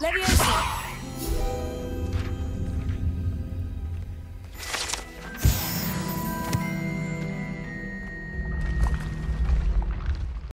Leviosa!